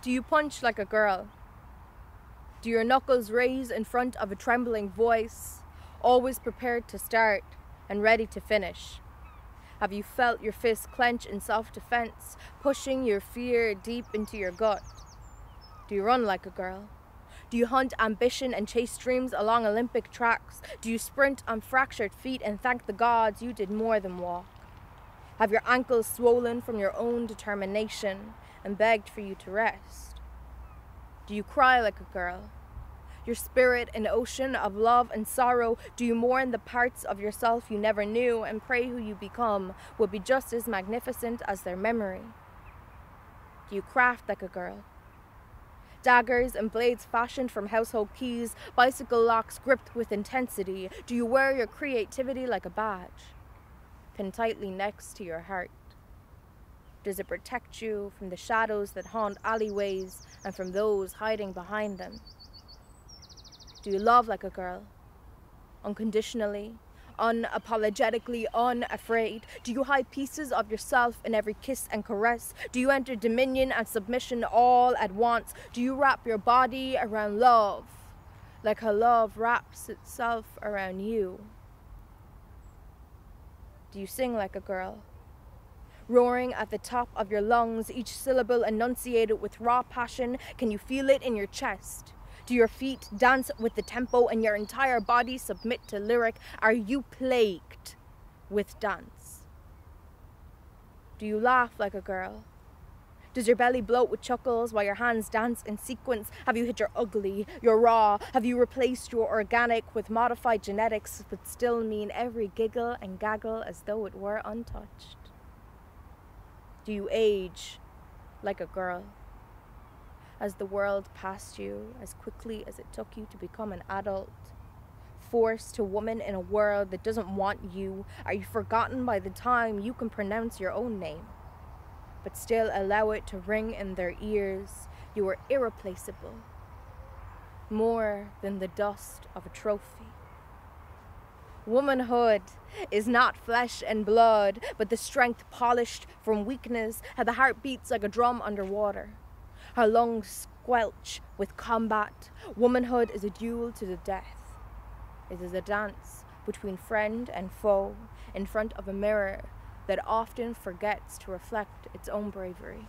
Do you punch like a girl? Do your knuckles raise in front of a trembling voice, always prepared to start and ready to finish? Have you felt your fist clench in self defense, pushing your fear deep into your gut? Do you run like a girl? Do you hunt ambition and chase dreams along Olympic tracks? Do you sprint on fractured feet and thank the gods you did more than walk? Have your ankles swollen from your own determination and begged for you to rest? Do you cry like a girl? Your spirit an ocean of love and sorrow? Do you mourn the parts of yourself you never knew and pray who you become will be just as magnificent as their memory? Do you craft like a girl? daggers and blades fashioned from household keys, bicycle locks gripped with intensity? Do you wear your creativity like a badge, pinned tightly next to your heart? Does it protect you from the shadows that haunt alleyways and from those hiding behind them? Do you love like a girl, unconditionally, unapologetically unafraid? Do you hide pieces of yourself in every kiss and caress? Do you enter dominion and submission all at once? Do you wrap your body around love like her love wraps itself around you? Do you sing like a girl? Roaring at the top of your lungs, each syllable enunciated with raw passion, can you feel it in your chest? Do your feet dance with the tempo and your entire body submit to lyric? Are you plagued with dance? Do you laugh like a girl? Does your belly bloat with chuckles while your hands dance in sequence? Have you hit your ugly, your raw? Have you replaced your organic with modified genetics but still mean every giggle and gaggle as though it were untouched? Do you age like a girl? as the world passed you as quickly as it took you to become an adult? Forced to woman in a world that doesn't want you? Are you forgotten by the time you can pronounce your own name? But still allow it to ring in their ears. You are irreplaceable. More than the dust of a trophy. Womanhood is not flesh and blood, but the strength polished from weakness, how the heart beats like a drum underwater. Her lungs squelch with combat. Womanhood is a duel to the death. It is a dance between friend and foe in front of a mirror that often forgets to reflect its own bravery.